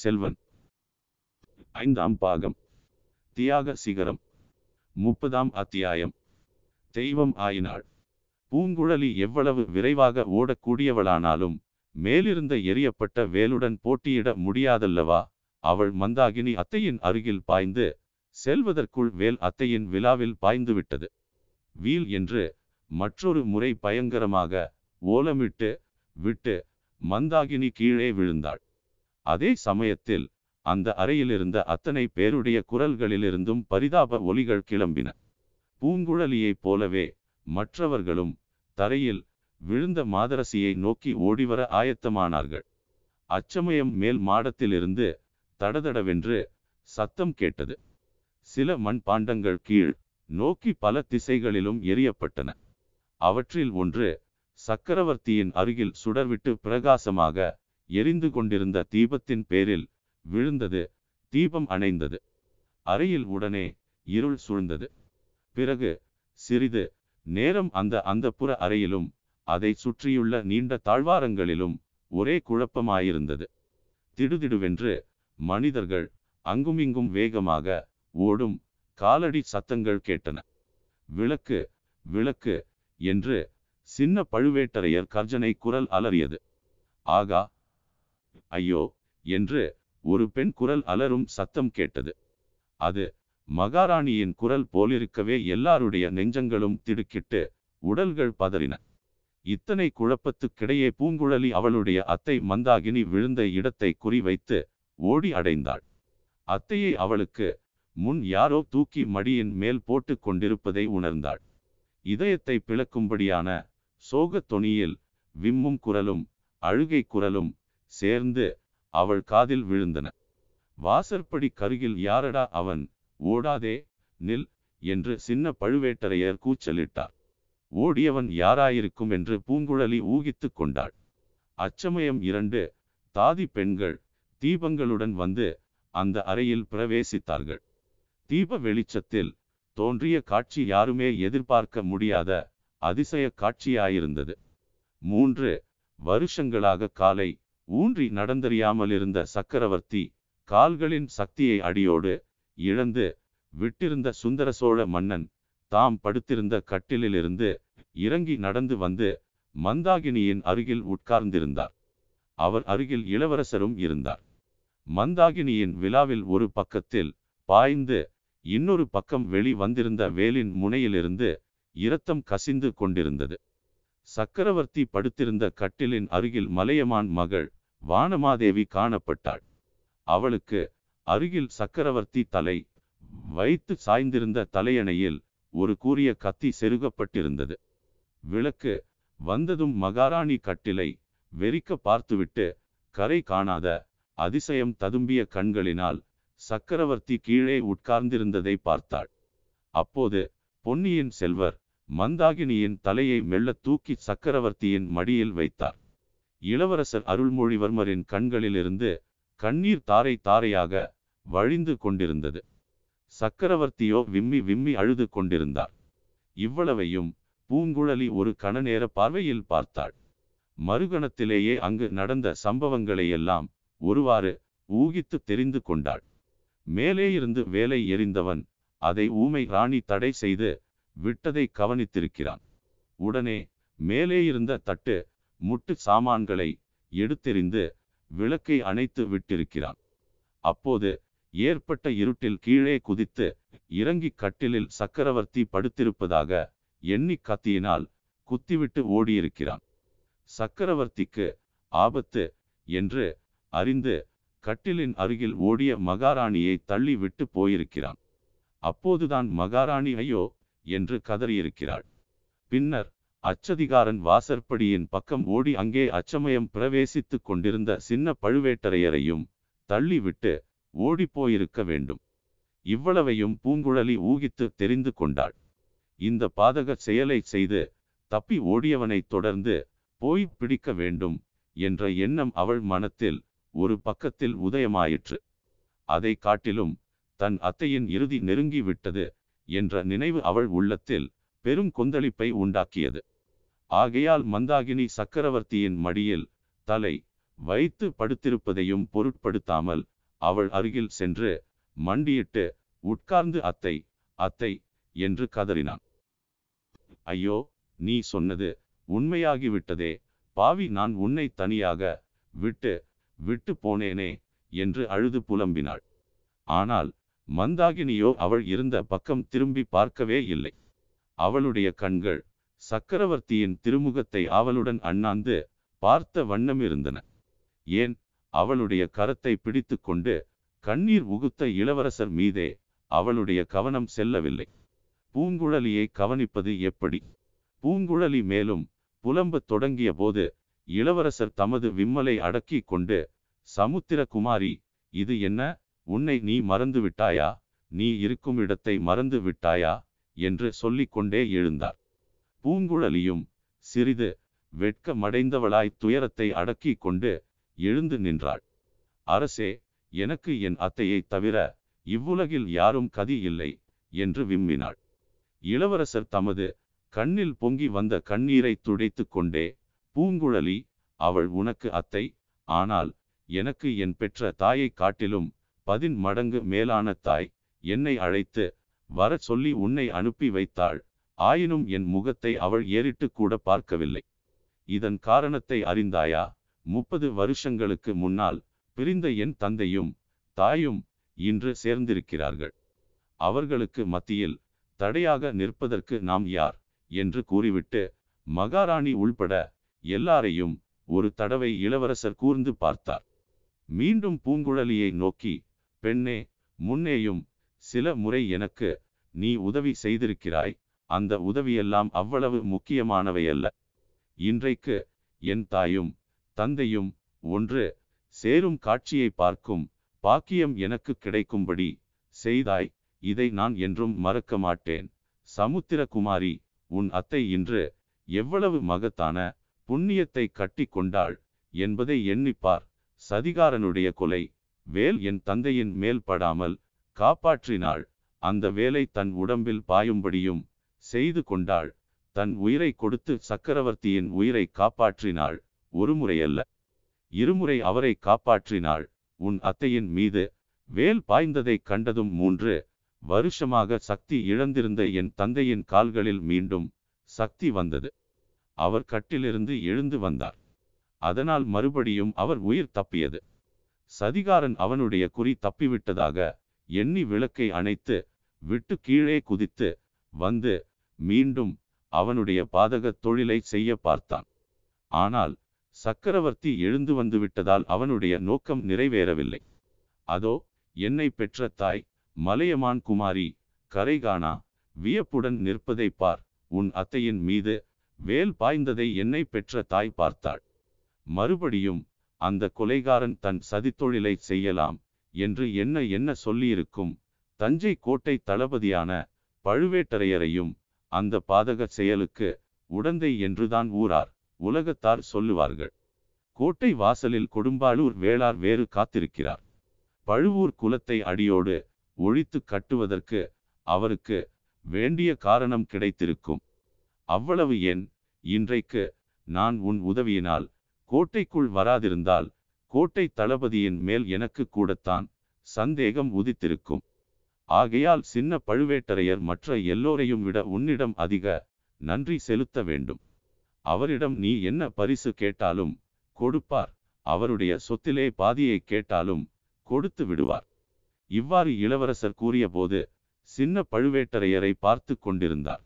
செல்வன். ஐந்தாம் பாகம். தியாக சிகரம். முப்பதாம் அத்தியாயம். தெய்வம் ஆயினாள். பூங்குழலி எவ்வளவு விரைவாக ஓடக்கூடியவளானாலும் மேலிருந்த எரியப்பட்ட வேலுடன் போட்டியிட முடியாதல்லவா? அவள் மந்தாகினி அத்தையின் அருகில் பாய்ந்து செல்வதற்குள் வேல் அத்தையின் விழாவில் பாய்ந்து விட்டது வீல் என்று மற்றொரு முறை பயங்கரமாக ஓலமிட்டு விட்டு மந்தாகினி கீழே விழுந்தாள். அதே சமயத்தில் அந்த அறையிலிருந்த அத்தனை பேருடைய குரல்களிலிருந்தும் பரிதாப ஒலிகள் கிளம்பின. பூங்குழலியைப் போலவே மற்றவர்களும் தரையில் விழுந்த மாதரசியை நோக்கி ஓடிவர ஆயத்தமானார்கள். அச்சமயம் மேல் மாடத்திலிருந்து தடதடவென்று சத்தம் கேட்டது. சில மண்பாண்டங்கள் கீழ் நோக்கி பல திசைகளிலும் எரியப்பட்டன அவற்றில் ஒன்று சக்கரவர்த்தியின் அருகில் சுடர்விட்டு பிரகாசமாக எரிந்து கொண்டிருந்த தீபத்தின் பேரில் விழுந்தது. தீபம் அணைந்தது. அறையில் உடனே இருள் சூழ்ந்தது. பிறகு சிறிது நேரம் அந்த அந்தப்புற அறையிலும் அதை சுற்றியுள்ள நீண்ட தாழ்வாரங்களிலும் ஒரே குழப்பமாயிருந்தது. திடுதிடுவென்று மனிதர்கள் அங்குமிங்கும் வேகமாக ஓடும் காலடி சத்தங்கள் கேட்டன. விளக்கு விளக்கு என்று சின்ன பழுவேட்டரையர் கர்ஜனை குரல் அலறியது. ஆகா ஐயோ என்று ஒரு பெண் குரல் அலரும் சத்தம் கேட்டது. அது மகாராணியின் குரல் போலிருக்கவே எல்லாருடைய நெஞ்சங்களும் திடுக்கிட்டு உடல்கள் பதறின. இத்தனை குழப்பத்துக்கிடையே பூங்குழலி அவளுடைய அத்தை மந்தாகினி விழுந்த இடத்தை குறிவைத்து ஓடி அடைந்தாள். அத்தையை அவளுக்கு முன் யாரோ தூக்கி மடியின் மேல் போட்டு கொண்டிருப்பதை உணர்ந்தாள். இதயத்தை பிளக்கும்படியான சோகத் தொனியில் விம்மும் குரலும் அழுகை குரலும் சேர்ந்து அவள் காதில் விழுந்தன. வாசற்படி கருகில் யாரடா அவன்? ஓடாதே நில் என்று சின்ன பழுவேட்டரையர் கூச்சலிட்டார். ஓடியவன் யாராயிருக்கும்? என்று பூங்குழலி ஊகித்து கொண்டாள். அச்சமயம் இரண்டு தாதி பெண்கள் தீபங்களுடன் வந்து அந்த அறையில் பிரவேசித்தார்கள். தீப வெளிச்சத்தில் தோன்றிய காட்சி யாருமே எதிர்பார்க்க முடியாத அதிசய காட்சியாயிருந்தது. மூன்று வருஷங்களாக காலை ஊன்றி நடந்தறியாமலிருந்த சக்கரவர்த்தி கால்களின் சக்தியை அடியோடு இழந்து விட்டிருந்த சுந்தர சோழ மன்னன் தாம் படுத்திருந்த கட்டிலிலிருந்து இறங்கி நடந்து வந்து மந்தாகினியின் அருகில் உட்கார்ந்திருந்தார். அவர் அருகில் இளவரசரும் இருந்தார். மந்தாகினியின் விழாவில் ஒரு பக்கத்தில் பாய்ந்து இன்னொரு பக்கம் வெளி வந்திருந்த வேலின் முனையிலிருந்து இரத்தம் கசிந்து கொண்டிருந்தது. சக்கரவர்த்தி படுத்திருந்த கட்டிலின் அருகில் மலையமான் மகள் வானமாதேவி காணப்பட்டாள். அவளுக்கு அருகில் சக்கரவர்த்தி தலை வைத்து சாய்ந்திருந்த தலையணையில் ஒரு கூறிய கத்தி செருகப்பட்டிருந்தது. விளக்கு வந்ததும் மகாராணி கட்டிலை வெறிக்க பார்த்துவிட்டு கரை காணாத அதிசயம் ததும்பிய கண்களினால் சக்கரவர்த்தி கீழே உட்கார்ந்திருந்ததை பார்த்தாள். அப்போது பொன்னியின் செல்வர் மந்தாகினியின் தலையை மெல்ல தூக்கி சக்கரவர்த்தியின் மடியில் வைத்தார். இளவரசர் அருள்மொழிவர்மரின் கண்களிலிருந்து கண்ணீர் தாரை தாரையாக வழிந்து கொண்டிருந்தது. சக்கரவர்த்தியோ விம்மி விம்மி அழுது கொண்டிருந்தார். இவ்வளவையும் பூங்குழலி ஒரு கணநேர பார்வையில் பார்த்தாள். மறுகணத்திலேயே அங்கு நடந்த சம்பவங்களையெல்லாம் ஒருவாறு ஊகித்து தெரிந்து கொண்டாள். மேலே இருந்து வேலை எறிந்தவன் அதை ஊமை ராணி தடை செய்து விட்டதை கவனித்திருக்கிறான். உடனே மேலே இருந்த தட்டு முட்டு சாமான்களை எடுத்தெறிந்து விளக்கை அணைத்து விட்டிருக்கிறான். அப்போது ஏற்பட்ட இருட்டில் கீழே குதித்து இறங்கி கட்டிலில் சக்கரவர்த்தி படுத்திருப்பதாக எண்ணி கத்தியினால் குத்திவிட்டு ஓடியிருக்கிறான். சக்கரவர்த்திக்கு ஆபத்து என்று அறிந்து கட்டிலின் அருகில் ஓடிய மகாராணியை தள்ளி விட்டு போயிருக்கிறான். அப்போதுதான் மகாராணி ஐயோ! என்று கதறியிருக்கிறாள். பின்னர் அச்சதிகாரன் வாசற்படியின் பக்கம் ஓடி அங்கே அச்சமயம் பிரவேசித்துக் கொண்டிருந்த சின்ன பழுவேட்டரையரையும் தள்ளிவிட்டு ஓடிப்போயிருக்க வேண்டும். இவ்வளவையும் பூங்குழலி ஊகித்து தெரிந்து கொண்டாள். இந்த பாதக செயலை செய்து தப்பி ஓடியவனை தொடர்ந்து போய் பிடிக்க வேண்டும் என்ற எண்ணம் அவள் மனத்தில் ஒரு பக்கத்தில் உதயமாயிற்று. அதை காட்டிலும் தன் அத்தையின் இறுதி நெருங்கிவிட்டது என்ற நினைவு அவள் உள்ளத்தில் பெரும் கொந்தளிப்பை உண்டாக்கியது. ஆகையால் மந்தாகினி சக்கரவர்த்தியின் மடியில் தலை வைத்து படுத்திருப்பதையும் பொருட்படுத்தாமல் அவள் அருகில் சென்று மண்டியிட்டு உட்கார்ந்து அத்தை அத்தை என்று கதறினான். ஐயோ நீ சொன்னது உண்மையாகிவிட்டதே. பாவி நான் உன்னை தனியாக விட்டு விட்டு போனேனே என்று அழுது புலம்பினாள். ஆனால் மந்தாகினியோ அவள் இருந்த பக்கம் திரும்பி பார்க்கவே இல்லை. அவளுடைய கண்கள் சக்கரவர்த்தியின் திருமுகத்தை அவளுடன் அண்ணாந்து பார்த்த வண்ணம் இருந்தன. ஏன்? அவளுடைய கரத்தை பிடித்து கொண்டு கண்ணீர் உகுத்த இளவரசர் மீதே அவளுடைய கவனம் செல்லவில்லை. பூங்குழலியை கவனிப்பது எப்படி? பூங்குழலி மேலும் புலம்பத் தொடங்கிய போது இளவரசர் தமது விம்மலை அடக்கி கொண்டு சமுத்திரகுமாரி இது என்ன? உன்னை நீ மறந்து விட்டாயா நீ இருக்கும் இடத்தை மறந்து விட்டாயா என்று சொல்லிக்கொண்டே எழுந்தார். பூங்குழலியும் சிறிது வெட்கமடைந்தவளாய் துயரத்தை அடக்கி கொண்டு எழுந்து நின்றாள். அரசே எனக்கு என் அத்தையை தவிர இவ்வுலகில் யாரும் கதி இல்லை என்று விம்மினாள். இளவரசர் தமது கண்ணில் பொங்கி வந்த கண்ணீரை துடைத்து கொண்டே பூங்குழலி அவள் உனக்கு அத்தை ஆனால் எனக்கு என் பெற்ற தாயை காட்டிலும் பதின் மடங்கு மேலான தாய் என்னை அழைத்து வரச் சொல்லி உன்னை அனுப்பி வைத்தாள். ஆயினும் என் முகத்தை அவள் ஏறிட்டு கூட பார்க்கவில்லை. இதன் காரணத்தை அறிந்தாயா? முப்பது வருஷங்களுக்கு முன்னால் பிரிந்த என் தந்தையும் தாயும் இன்று சேர்ந்திருக்கிறார்கள். அவர்களுக்கு மத்தியில் தடையாக நிற்பதற்கு நாம் யார்? என்று கூறிவிட்டு மகாராணி உள்பட எல்லாரையும் ஒரு தடவை இளவரசர் கூர்ந்து பார்த்தார். மீண்டும் பூங்குழலியை நோக்கி பெண்ணே முன்னேயும் சில முறை எனக்கு நீ உதவி செய்திருக்கிறாய் அந்த உதவியெல்லாம் அவ்வளவு முக்கியமானவையல்ல இன்றைக்கு என் தாயும் தந்தையும் ஒன்று சேரும் காட்சியை பார்க்கும் பாக்கியம் எனக்கு கிடைக்கும்படி செய்தாய் இதை நான் என்றும் மறக்க மாட்டேன். சமுத்திரகுமாரி உன் அத்தை இன்று எவ்வளவு மகத்தான புண்ணியத்தை கட்டி கொண்டாள் என்பதை எண்ணிப்பார். சதிகாரனுடைய கொலை வேல் என் தந்தையின் மேல் படாமல் காப்பாற்றினாள். அந்த வேலை தன் உடம்பில் பாயும்படியும் செய்து கொண்டாள். தன் உயிரை கொடுத்து சக்கரவர்த்தியின் உயிரை காப்பாற்றினாள். ஒருமுறையல்ல இருமுறை அவரை காப்பாற்றினாள். உன் அத்தையின் மீது வேல் பாய்ந்ததைக் கண்டதும் மூன்று வருஷமாக சக்தி இழந்திருந்த என் தந்தையின் கால்களில் மீண்டும் சக்தி வந்தது. அவர் கட்டிலிருந்து எழுந்து வந்தார். அதனால் மறுபடியும் அவர் உயிர் தப்பியது. சதிகாரன் அவனுடைய குறி தப்பிவிட்டதாக எண்ணி விளக்கை அணைத்து விட்டு கீழே குதித்து வந்து மீண்டும் அவனுடைய பாதகத் தொழிலை செய்ய பார்த்தான். ஆனால் சக்கரவர்த்தி எழுந்து வந்து விட்டதால் அவனுடைய நோக்கம் நிறைவேறவில்லை. அதோ என்னை பெற்ற தாய் மலையமான் குமாரி கரைகானா வியப்புடன் நிற்பதை பார் உன் அத்தையின் மீது வேல் பாய்ந்ததை என்னை பெற்ற தாய் பார்த்தாள். மறுபடியும் அந்த கொலைகாரன் தன் சதித்தொழிலை செய்யலாம் என்று என்ன என்ன சொல்லியிருக்கும்? தஞ்சை கோட்டை தளபதியான பழுவேட்டரையரையும் அந்த பாதக செயலுக்கு உடந்தை என்றுதான் ஊரார் உலகத்தார் சொல்லுவார்கள். கோட்டை வாசலில் கொடும்பாளூர் வேளார் வேறு காத்திருக்கிறார். பழுவூர் குலத்தை அடியோடு ஒழித்து கட்டுவதற்கு அவருக்கு வேண்டிய காரணம் கிடைத்திருக்கும். அவ்வளவு ஏன் இன்றைக்கு நான் உன் உதவியினால் கோட்டைக்குள் வராதிருந்தால் கோட்டை தளபதியின் மேல் எனக்கு கூடத்தான் சந்தேகம் உதித்திருக்கும். ஆகையால் சின்ன பழுவேட்டரையர் மற்ற எல்லோரையும் விட உன்னிடம் அதிக நன்றி செலுத்த வேண்டும். அவரிடம் நீ என்ன பரிசு கேட்டாலும் கொடுப்பார். அவருடைய சொத்திலே பாதியை கேட்டாலும் கொடுத்து விடுவார். இவ்வாறு இளவரசர் கூறியபோது சின்ன பழுவேட்டரையரை பார்த்து கொண்டிருந்தார்.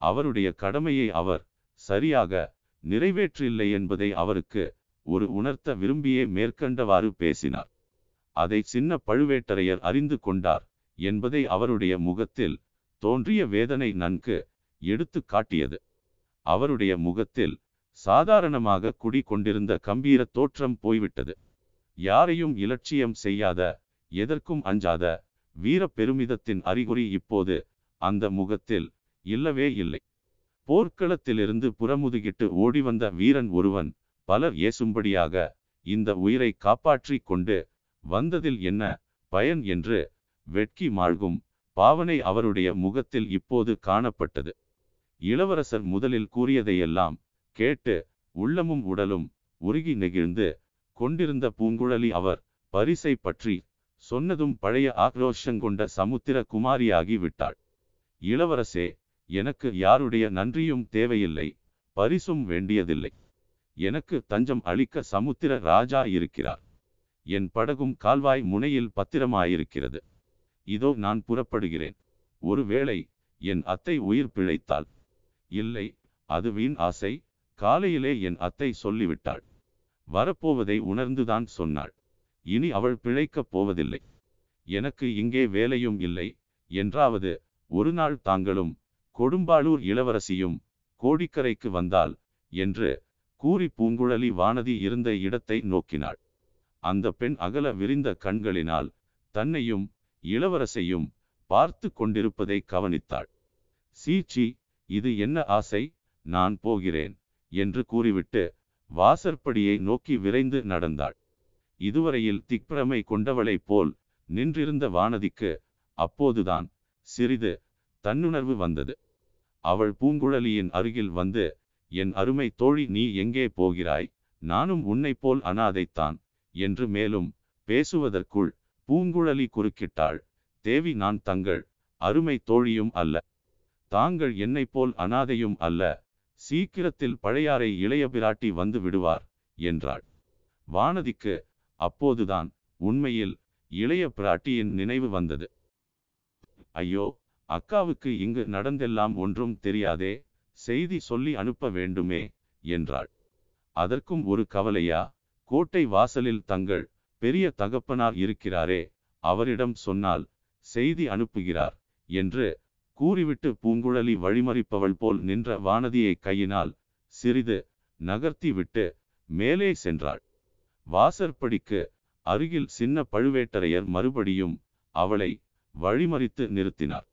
அவருடைய கடமையை அவர் சரியாக நிறைவேற்றில்லை என்பதை அவருக்கு ஒரு உணர்த்த விரும்பியே மேற்கண்டவாறு பேசினார். அதை சின்ன பழுவேட்டரையர் அறிந்து கொண்டார் என்பதை அவருடைய முகத்தில் தோன்றிய வேதனை நன்கு எடுத்து காட்டியது. அவருடைய முகத்தில் சாதாரணமாக குடி கொண்டிருந்த கம்பீர தோற்றம் போய்விட்டது. யாரையும் இலட்சியம் செய்யாத எதற்கும் அஞ்சாத வீர பெருமிதத்தின் அறிகுறி இப்போது அந்த முகத்தில் இல்லவே இல்லை. போர்க்களத்திலிருந்து புறமுதுகிட்டு ஓடிவந்த வீரன் ஒருவன் பலர் ஏசும்படியாக இந்த உயிரை காப்பாற்றி கொண்டு வந்ததில் என்ன பயன் என்று வெட்கி மாழ்கும் பாவனை அவருடைய முகத்தில் இப்போது காணப்பட்டது. இளவரசர் முதலில் கூறியதையெல்லாம் கேட்டு உள்ளமும் உடலும் உருகி நெகிழ்ந்து கொண்டிருந்த பூங்குழலி அவர் பரிசை பற்றி சொன்னதும் பழைய ஆக்ரோஷங்கொண்ட சமுத்திர குமாரியாகி விட்டாள். இளவரசே எனக்கு யாருடைய நன்றியும் தேவையில்லை பரிசும் வேண்டியதில்லை. எனக்கு தஞ்சம் அளிக்க சமுத்திர ராஜா இருக்கிறார். என் படகும் கால்வாய் முனையில் பத்திரமாயிருக்கிறது. இதோ நான் புறப்படுகிறேன். ஒருவேளை என் அத்தை உயிர் பிழைத்தாள். இல்லை அது வீண் ஆசை. காலையிலே என் அத்தை சொல்லிவிட்டாள். வரப்போவதை உணர்ந்துதான் சொன்னாள். இனி அவள் பிழைக்கப் போவதில்லை. எனக்கு இங்கே வேலையும் இல்லை. என்றாவது ஒரு நாள் தாங்களும் கொடும்பாளூர் இளவரசியும் கோடிக்கரைக்கு வந்தால் என்று கூறி பூங்குழலி வானதி இருந்த இடத்தை நோக்கினாள். அந்த பெண் அகல விரிந்த கண்களினால் தன்னையும் இளவரசையும் பார்த்து கொண்டிருப்பதை கவனித்தாள். சீச்சி இது என்ன ஆசை? நான் போகிறேன் என்று கூறிவிட்டு வாசற்படியை நோக்கி விரைந்து நடந்தாள். இதுவரையில் திக்பிரமை கொண்டவளைப் போல் நின்றிருந்த வானதிக்கு அப்போதுதான் சிறிது தன்னுணர்வு வந்தது. அவள் பூங்குழலியின் அருகில் வந்து என் அருமை தோழி நீ எங்கே போகிறாய்? நானும் உன்னைப் போல் அனாதைத்தான். என்று மேலும் பேசுவதற்குள் பூங்குழலி குறுக்கிட்டாள். தேவி நான் தங்கள் அருமை தோழியும் அல்ல. தாங்கள் என்னைப் போல் அனாதையும் அல்ல. சீக்கிரத்தில் பழையாறை இளைய பிராட்டி வந்து விடுவார் என்றாள். வானதிக்கு அப்போதுதான் உண்மையில் இளைய பிராட்டியின் நினைவு வந்தது. ஐயோ அக்காவுக்கு இங்கு நடந்தெல்லாம் ஒன்றும் தெரியாதே. செய்தி சொல்லி அனுப்ப வேண்டுமே என்றாள். அதற்கும் ஒரு கவலையா கோட்டை வாசலில் தங்கள் பெரிய தகப்பனார் இருக்கிறாரே அவரிடம் சொன்னால் செய்தி அனுப்புகிறார் என்று கூறிவிட்டு பூங்குழலி வழிமறிப்பவள் போல் நின்ற வானதியை கையினால் சிறிது நகர்த்தி விட்டு மேலே சென்றாள். வாசற்படிக்கு அருகில் சின்ன பழுவேட்டரையர் மறுபடியும் அவளை வழிமறித்து நிறுத்தினார்.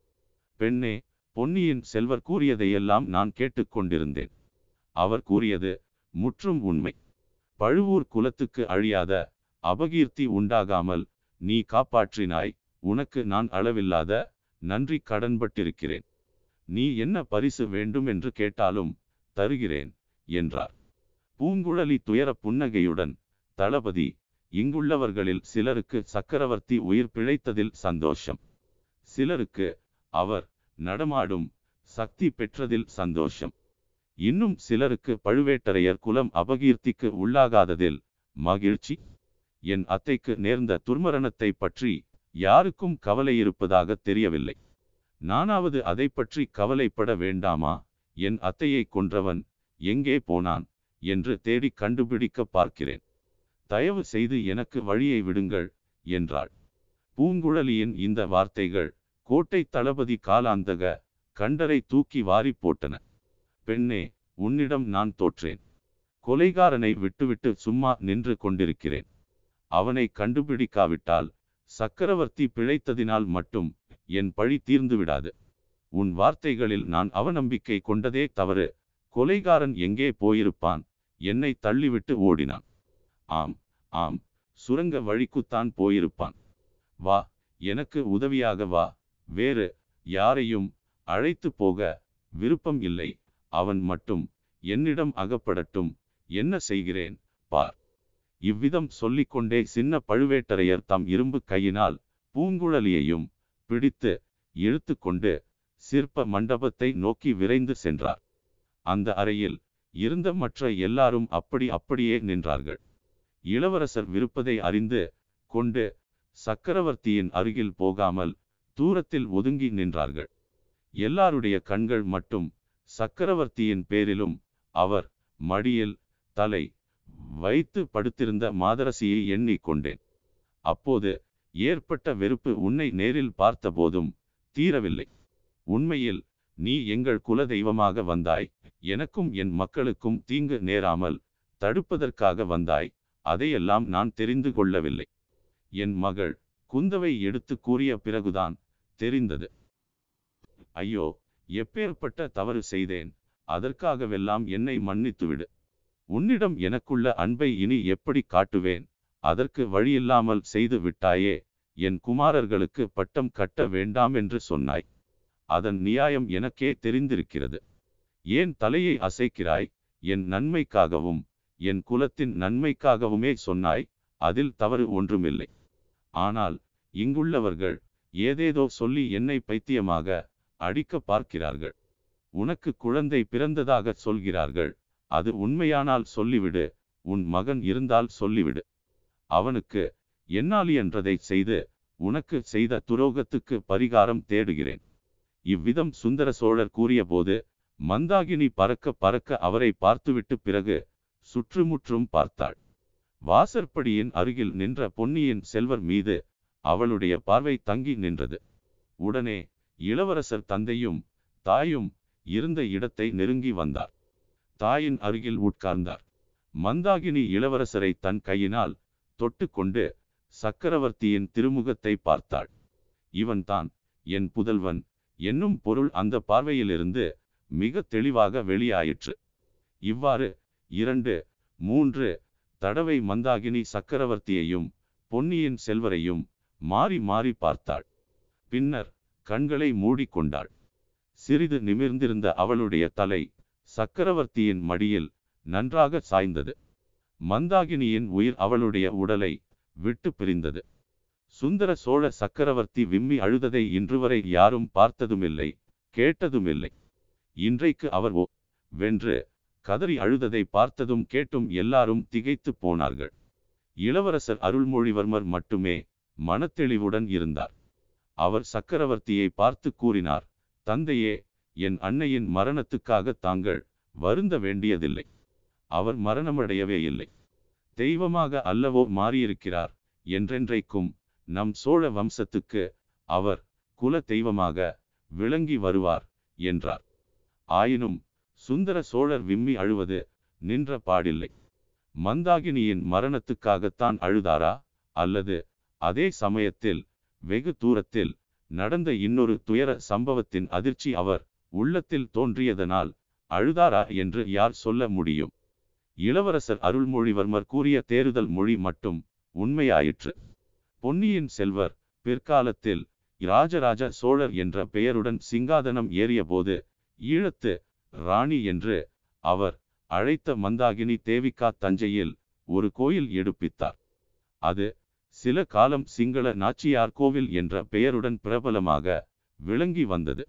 பெண்ணே பொன்னியின் செல்வர் கூறியதையெல்லாம் நான் கேட்டுக்கொண்டிருந்தேன் அவர் கூறியது முற்றும் உண்மை. பழுவூர் குலத்துக்கு அழியாத அபகீர்த்தி உண்டாகாமல் நீ காப்பாற்றினாய் உனக்கு நான் அளவில்லாத நன்றி கடன்பட்டிருக்கிறேன். நீ என்ன பரிசு வேண்டும் என்று கேட்டாலும் தருகிறேன் என்றார். பூங்குழலி துயர புன்னகையுடன் தளபதி இங்குள்ளவர்களில் சிலருக்கு சக்கரவர்த்தி உயிர் பிழைத்ததில் சந்தோஷம். சிலருக்கு அவர் நடமாடும் சக்தி பெற்றதில் சந்தோஷம். இன்னும் சிலருக்கு பழுவேட்டரையர் குலம் அபகீர்த்திக்கு உள்ளாகாததில் மகிழ்ச்சி. என் அத்தைக்கு நேர்ந்த துர்மரணத்தை பற்றி யாருக்கும் கவலை இருப்பதாக தெரியவில்லை. நானாவது அதை பற்றி கவலைப்பட வேண்டாமா? என் அத்தையை கொன்றவன் எங்கே போனான் என்று தேடி கண்டுபிடிக்க பார்க்கிறேன். தயவு செய்து எனக்கு வழியை விடுங்கள் என்றாள். பூங்குழலியின் இந்த வார்த்தைகள் கோட்டை தளபதி காலாந்தக கண்டரை தூக்கி வாரி போட்டன. பெண்ணே உன்னிடம் நான் தோற்றேன். கொலைகாரனை விட்டுவிட்டு சும்மா நின்று கொண்டிருக்கிறேன். அவனை கண்டுபிடிக்காவிட்டால் சக்கரவர்த்தி பிழைத்ததினால் மட்டும் என் பழி தீர்ந்து விடாது உன் வார்த்தைகளில் நான் அவநம்பிக்கை கொண்டதே தவறு. கொலைகாரன் எங்கே போயிருப்பான்? என்னை தள்ளிவிட்டு ஓடினான். ஆம் ஆம் சுரங்க வழிக்குத்தான் போயிருப்பான். வா எனக்கு உதவியாக வா. வேறு யாரையும் அழைத்து போக விருப்பம் இல்லை. அவன் மட்டும் என்னிடம் அகப்படட்டும் என்ன செய்கிறேன்? பார். இவ்விதம் சொல்லிக்கொண்டே சின்ன பழுவேட்டரையர் தம் இரும்பு கையினால் பூங்குழலியையும் பிடித்து இழுத்து கொண்டு சிற்ப மண்டபத்தை நோக்கி விரைந்து சென்றார். அந்த அறையில் இருந்த மற்ற எல்லாரும் அப்படி அப்படியே நின்றார்கள். இளவரசர் விருப்பதை அறிந்து கொண்டு சக்கரவர்த்தியின் அருகில் போகாமல் தூரத்தில் ஒதுங்கி நின்றார்கள். எல்லாருடைய கண்கள் மட்டும் சக்கரவர்த்தியின் பேரிலும் அவர் மடியில் தலை வைத்து படுத்திருந்த மாதரசியை எண்ணிக்கொண்டேன் அப்போது ஏற்பட்ட வெறுப்பு உன்னை நேரில் பார்த்தபோதும் தீரவில்லை. உண்மையில் நீ எங்கள் குல தெய்வமாக வந்தாய். எனக்கும் என் மக்களுக்கும் தீங்கு நேராமல் தடுப்பதற்காக வந்தாய். அதையெல்லாம் நான் தெரிந்து கொள்ளவில்லை. என் மகள் குந்தவை எடுத்து கூறிய பிறகுதான் தெரிந்தது. ஐயோ எப்பேற்பட்ட தவறு செய்தேன். அதற்காகவெல்லாம் என்னை மன்னித்துவிடு. உன்னிடம் எனக்குள்ள அன்பை இனி எப்படி காட்டுவேன்? அதற்கு வழியில்லாமல் செய்து விட்டாயே என் குமாரர்களுக்கு பட்டம் கட்ட வேண்டாம் என்று சொன்னாய். அதன் நியாயம் எனக்கே தெரிந்திருக்கிறது. ஏன் தலையை அசைக்கிறாய்? என் நன்மைக்காகவும் என் குலத்தின் நன்மைக்காகவுமே சொன்னாய். அதில் தவறு ஒன்றுமில்லை. ஆனால் இங்குள்ளவர்கள் ஏதேதோ சொல்லி என்னை பைத்தியமாக அடிக்க பார்க்கிறார்கள். உனக்கு குழந்தை பிறந்ததாக சொல்கிறார்கள். அது உண்மையானால் சொல்லிவிடு. உன் மகன் இருந்தால் சொல்லிவிடு. அவனுக்கு என்னால் என்றதை செய்து உனக்கு செய்த துரோகத்துக்கு பரிகாரம் தேடுகிறேன். இவ்விதம் சுந்தர சோழர் கூறியபோது மந்தாகினி பறக்க பறக்க அவரை பார்த்துவிட்டு பிறகு சுற்றுமுற்றும் பார்த்தாள். வாசற்படியின் அருகில் நின்ற பொன்னியின் செல்வர் மீது அவளுடைய பார்வை தங்கி நின்றது. உடனே இளவரசர் தந்தையும் தாயும் இருந்த இடத்தை நெருங்கி வந்தார். தாயின் அருகில் உட்கார்ந்தார். மந்தாகினி இளவரசரை தன் கையினால் தொட்டுக்கொண்டு சக்கரவர்த்தியின் திருமுகத்தை பார்த்தாள். இவன்தான் என் புதல்வன். என்னும் பொருள் அந்த பார்வையிலிருந்து மிக தெளிவாக வெளியாயிற்று. இவ்வாறு இரண்டு மூன்று தடவை மந்தாகினி சக்கரவர்த்தியையும் பொன்னியின் செல்வரையும் மாறி மாறி பார்த்தாள். பின்னர் கண்களை மூடிக்கொண்டாள். சிறிது நிமிர்ந்திருந்த அவளுடைய தலை சக்கரவர்த்தியின் மடியில் நன்றாக சாய்ந்தது. மந்தாகினியின் உயிர் அவளுடைய உடலை விட்டு பிரிந்தது. சுந்தர சோழ சக்கரவர்த்தி விம்மி அழுததை இன்றுவரை யாரும் பார்த்ததுமில்லை கேட்டதுமில்லை. இன்றைக்கு அவர் ஓ வென்று கதறி அழுததை பார்த்ததும் கேட்டும் எல்லாரும் திகைத்து போனார்கள். இளவரசர் அருள்மொழிவர்மர் மட்டுமே மனத்தெளிவுடன் இருந்தார். அவர் சக்கரவர்த்தியை பார்த்து கூறினார் தந்தையே என் அன்னையின் மரணத்துக்காக தாங்கள் வருந்த வேண்டியதில்லை. அவர் மரணமடையவே இல்லை. தெய்வமாக அல்லவோ மாறியிருக்கிறார் என்றென்றைக்கும் நம் சோழ வம்சத்துக்கு அவர் குல தெய்வமாக விளங்கி வருவார் என்றார். ஆயினும் சுந்தர சோழர் விம்மி அழுவது நின்ற பாடில்லை. மந்தாகினியின் மரணத்துக்காகத்தான் அழுதாரா? அல்லது அதே சமயத்தில் வெகு தூரத்தில் நடந்த இன்னொரு துயர சம்பவத்தின் அதிர்ச்சி அவர் உள்ளத்தில் தோன்றியதனால் அழுதாரா? என்று யார் சொல்ல முடியும்? இளவரசர் அருள்மொழிவர்மர் கூறிய தேறுதல் மொழி மட்டும் உண்மையாயிற்று. பொன்னியின் செல்வர் பிற்காலத்தில் இராஜராஜ சோழர் என்ற பெயருடன் சிங்காதனம் ஏறியபோது ஈழத்து ராணி என்று அவர் அழைத்த மந்தாகினி தேவிகா தஞ்சையில் ஒரு கோயில் எடுப்பித்தார். அது சில காலம் சிங்கள நாச்சியார் கோவில் என்ற பெயருடன் பிரபலமாக விளங்கி வந்தது.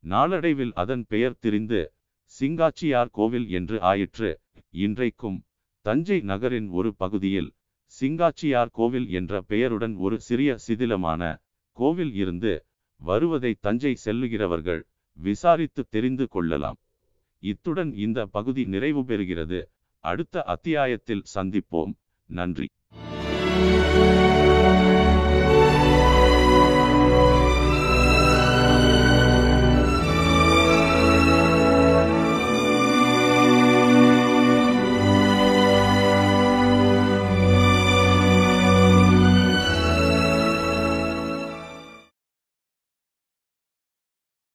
நாளடைவில் அதன் பெயர் திரிந்து சிங்காச்சியார் கோவில் என்று ஆயிற்று. இன்றைக்கும் தஞ்சை நகரின் ஒரு பகுதியில் சிங்காச்சியார் கோவில் என்ற பெயருடன் ஒரு சிறிய சிதிலமான கோவில் இருந்து வருவதை தஞ்சை செல்லுகிறவர்கள் விசாரித்து தெரிந்து கொள்ளலாம். இத்துடன் இந்த பகுதி நிறைவு பெறுகிறது. அடுத்த அத்தியாயத்தில் சந்திப்போம். நன்றி. Música